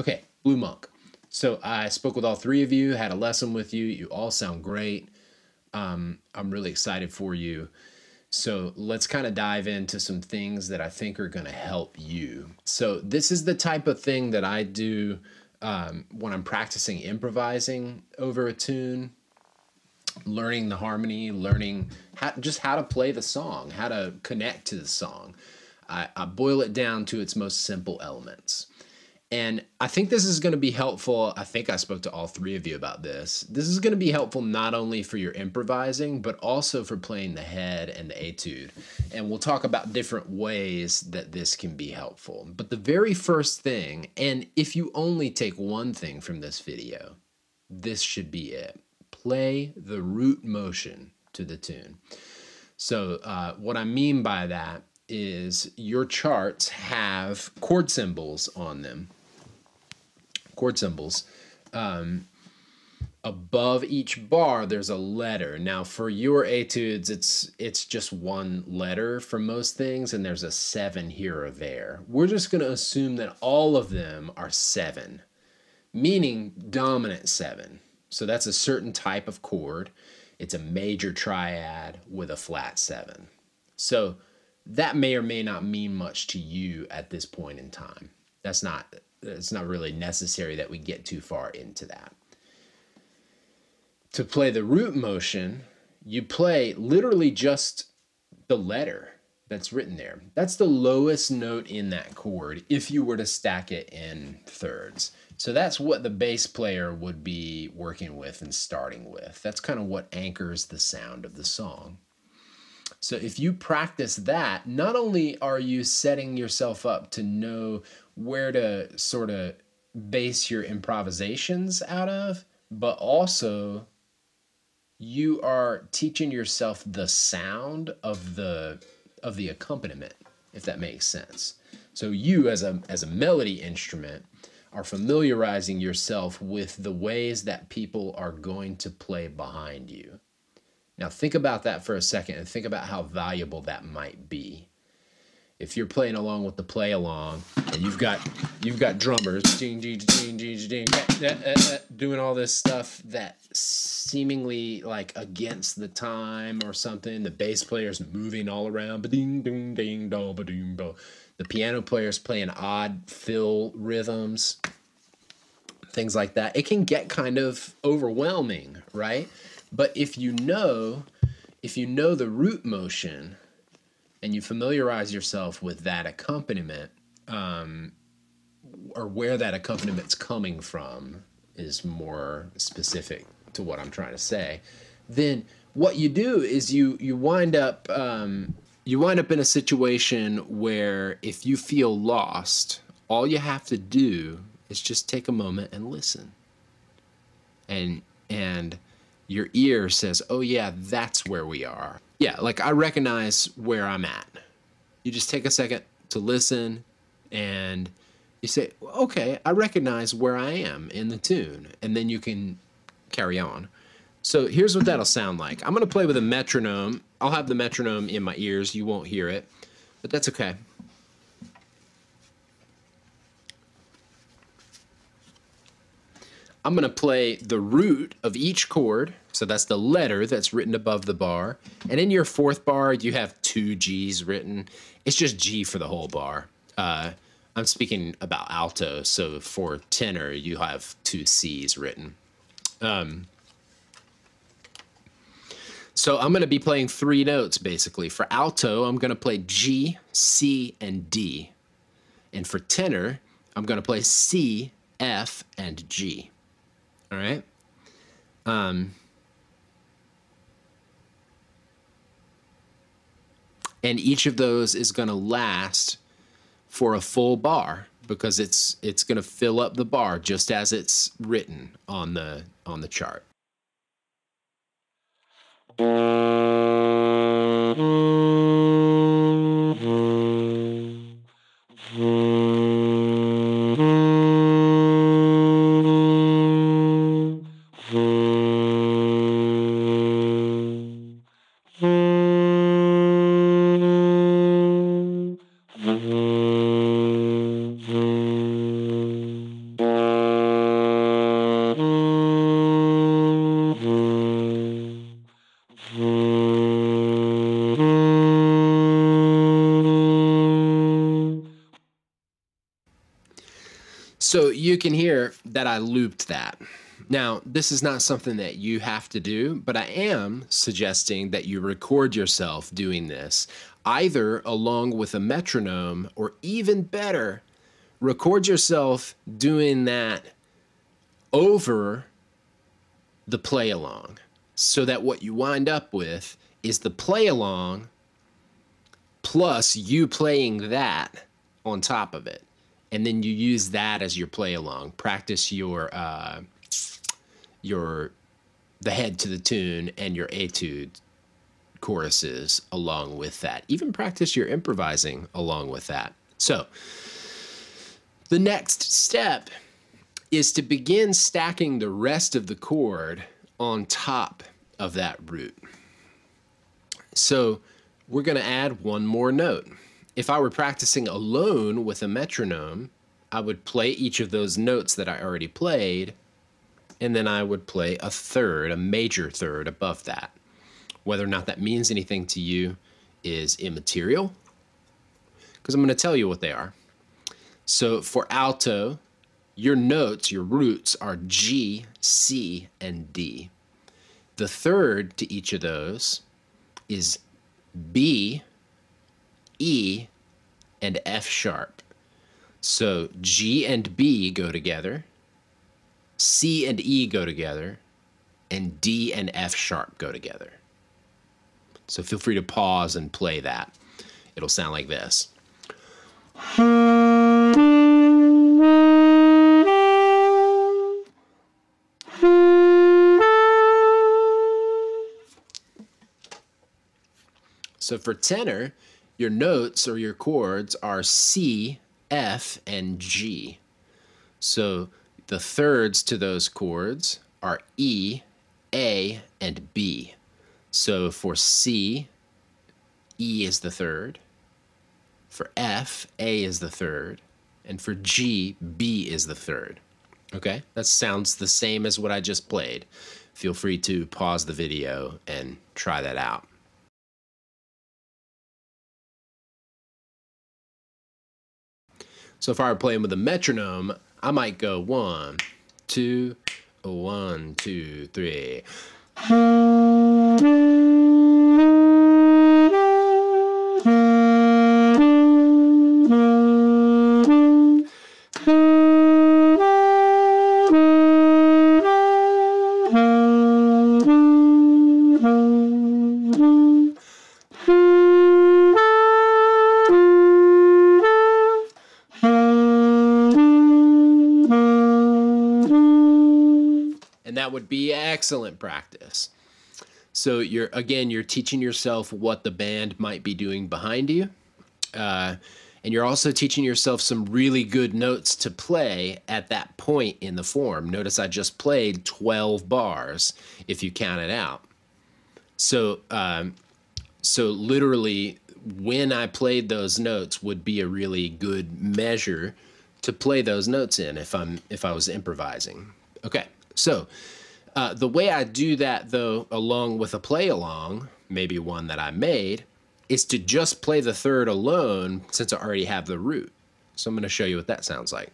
Okay, Blue Monk. So I spoke with all three of you, had a lesson with you. You all sound great. Um, I'm really excited for you. So let's kind of dive into some things that I think are going to help you. So, this is the type of thing that I do um, when I'm practicing improvising over a tune, learning the harmony, learning how, just how to play the song, how to connect to the song. I, I boil it down to its most simple elements. And I think this is going to be helpful. I think I spoke to all three of you about this. This is going to be helpful not only for your improvising, but also for playing the head and the etude. And we'll talk about different ways that this can be helpful. But the very first thing, and if you only take one thing from this video, this should be it play the root motion to the tune. So, uh, what I mean by that is your charts have chord symbols on them chord symbols. Um, above each bar, there's a letter. Now, for your etudes, it's it's just one letter for most things, and there's a seven here or there. We're just going to assume that all of them are seven, meaning dominant seven. So that's a certain type of chord. It's a major triad with a flat seven. So that may or may not mean much to you at this point in time. That's not it's not really necessary that we get too far into that. To play the root motion, you play literally just the letter that's written there. That's the lowest note in that chord if you were to stack it in thirds. So that's what the bass player would be working with and starting with. That's kind of what anchors the sound of the song. So if you practice that, not only are you setting yourself up to know where to sort of base your improvisations out of, but also you are teaching yourself the sound of the of the accompaniment, if that makes sense. So you as a as a melody instrument are familiarizing yourself with the ways that people are going to play behind you. Now think about that for a second and think about how valuable that might be if you're playing along with the play along and you've got you've got drummers ding, ding, ding, ding, ding, eh, eh, eh, doing all this stuff that seemingly like against the time or something the bass player's moving all around ding ding ding ding the piano player's playing odd fill rhythms things like that. It can get kind of overwhelming right? But if you know if you know the root motion and you familiarize yourself with that accompaniment um, or where that accompaniment's coming from is more specific to what I'm trying to say, then what you do is you you wind up um, you wind up in a situation where if you feel lost, all you have to do is just take a moment and listen. And and your ear says, "Oh yeah, that's where we are." Yeah, like I recognize where I'm at. You just take a second to listen and you say, okay, I recognize where I am in the tune. And then you can carry on. So here's what that'll sound like. I'm going to play with a metronome. I'll have the metronome in my ears. You won't hear it, but that's okay. I'm going to play the root of each chord. So that's the letter that's written above the bar. And in your fourth bar, you have two G's written. It's just G for the whole bar. Uh, I'm speaking about alto. So for tenor, you have two C's written. Um, so I'm going to be playing three notes basically. For alto, I'm going to play G, C, and D. And for tenor, I'm going to play C, F, and G. All right. Um, and each of those is going to last for a full bar because it's it's going to fill up the bar just as it's written on the on the chart. Mm-hmm. So you can hear that I looped that. Now, this is not something that you have to do, but I am suggesting that you record yourself doing this, either along with a metronome or even better, record yourself doing that over the play along so that what you wind up with is the play along plus you playing that on top of it and then you use that as your play along practice your uh, your the head to the tune and your etude choruses along with that even practice your improvising along with that so the next step is to begin stacking the rest of the chord on top of that root. So we're going to add one more note. If I were practicing alone with a metronome, I would play each of those notes that I already played, and then I would play a third, a major third above that. Whether or not that means anything to you is immaterial, because I'm going to tell you what they are. So for alto, your notes, your roots are G, C, and D. The third to each of those is B, E, and F sharp. So G and B go together, C and E go together, and D and F sharp go together. So feel free to pause and play that. It'll sound like this. So for tenor, your notes or your chords are C, F, and G. So the thirds to those chords are E, A, and B. So for C, E is the third. For F, A is the third. And for G, B is the third. Okay, that sounds the same as what I just played. Feel free to pause the video and try that out. So if I were playing with a metronome, I might go one, two, one, two, three. Would be excellent practice. So you're again, you're teaching yourself what the band might be doing behind you, uh, and you're also teaching yourself some really good notes to play at that point in the form. Notice I just played 12 bars if you count it out. So, um, so literally, when I played those notes would be a really good measure to play those notes in if I'm if I was improvising. Okay, so uh, the way I do that, though, along with a play along, maybe one that I made, is to just play the third alone since I already have the root. So I'm going to show you what that sounds like.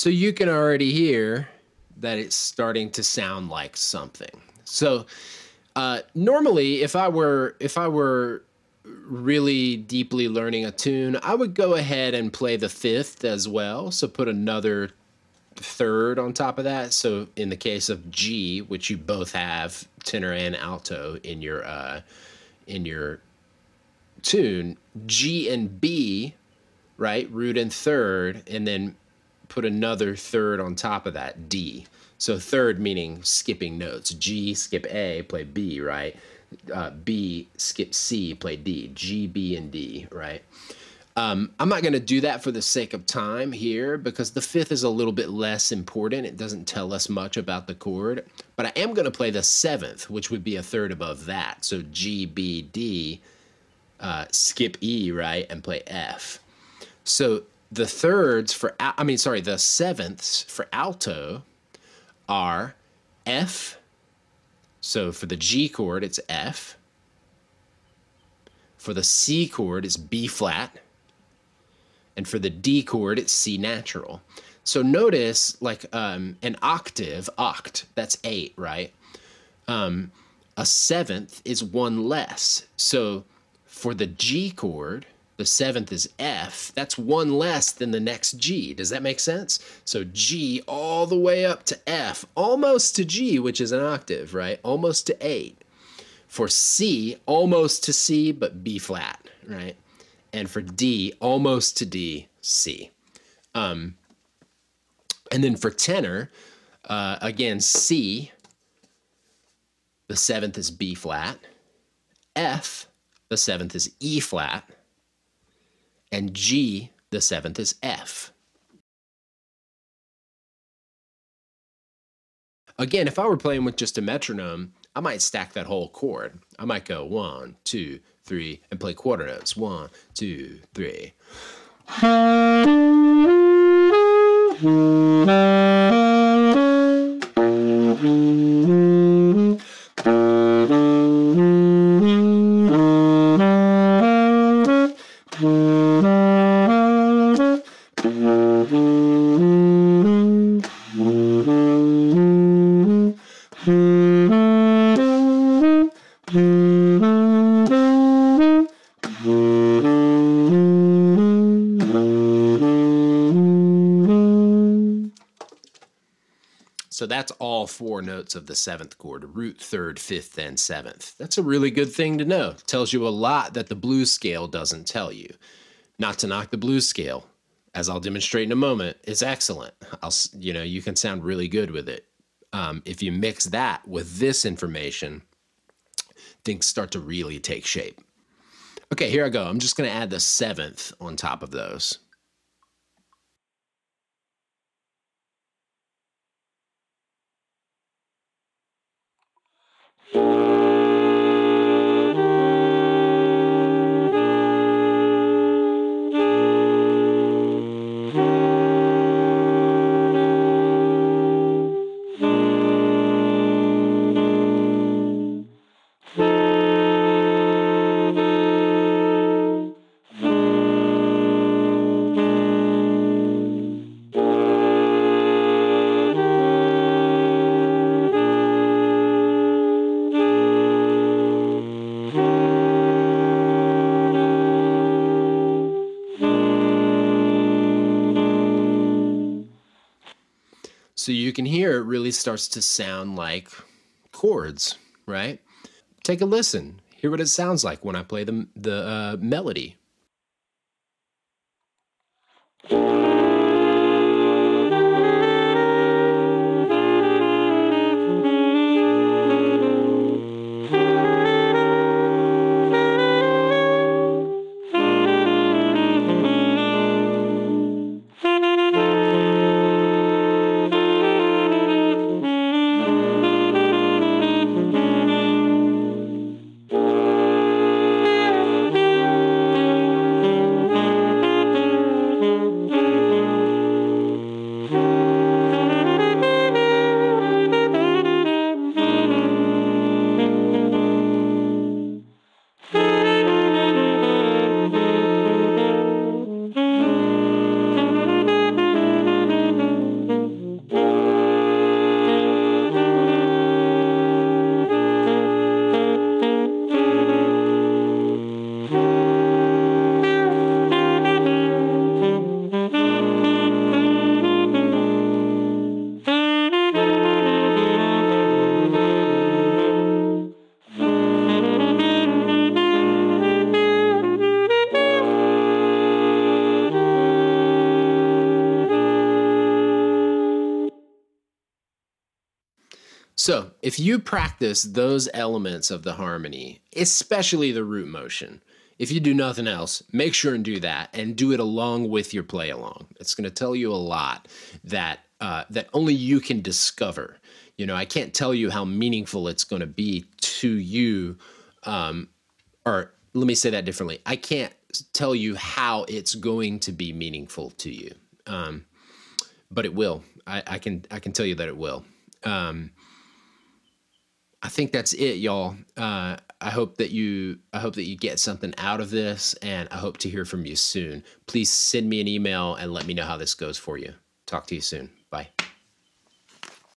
So you can already hear that it's starting to sound like something. So uh, normally, if I were if I were really deeply learning a tune, I would go ahead and play the fifth as well. So put another third on top of that. So in the case of G, which you both have tenor and alto in your uh, in your tune, G and B, right? Root and third, and then put another third on top of that, D. So third meaning skipping notes. G, skip A, play B, right? Uh, B, skip C, play D. G, B, and D, right? Um, I'm not going to do that for the sake of time here because the fifth is a little bit less important. It doesn't tell us much about the chord. But I am going to play the seventh, which would be a third above that. So G, B, D, uh, skip E, right, and play F. So the thirds for, I mean, sorry, the sevenths for alto are F. So for the G chord, it's F. For the C chord, it's B flat. And for the D chord, it's C natural. So notice like um, an octave, oct, that's eight, right? Um, a seventh is one less. So for the G chord, the seventh is F. That's one less than the next G. Does that make sense? So G all the way up to F, almost to G, which is an octave, right? Almost to eight. For C, almost to C, but B flat, right? And for D, almost to D, C. Um, and then for tenor, uh, again, C, the seventh is B flat. F, the seventh is E flat and G, the seventh, is F. Again, if I were playing with just a metronome, I might stack that whole chord. I might go one, two, three, and play quarter notes. One, two, three. So that's all four notes of the seventh chord, root, third, fifth, and seventh. That's a really good thing to know. tells you a lot that the blues scale doesn't tell you. Not to knock the blues scale, as I'll demonstrate in a moment, is excellent. I'll, you know, you can sound really good with it. Um, if you mix that with this information, things start to really take shape. Okay, here I go. I'm just going to add the seventh on top of those. So you can hear it really starts to sound like chords, right? Take a listen. Hear what it sounds like when I play the, the uh, melody. If you practice those elements of the harmony, especially the root motion, if you do nothing else, make sure and do that and do it along with your play along. It's going to tell you a lot that uh, that only you can discover. You know, I can't tell you how meaningful it's going to be to you, um, or let me say that differently. I can't tell you how it's going to be meaningful to you, um, but it will. I, I, can I can tell you that it will. Um, I think that's it, y'all. Uh, I hope that you I hope that you get something out of this, and I hope to hear from you soon. Please send me an email and let me know how this goes for you. Talk to you soon. Bye.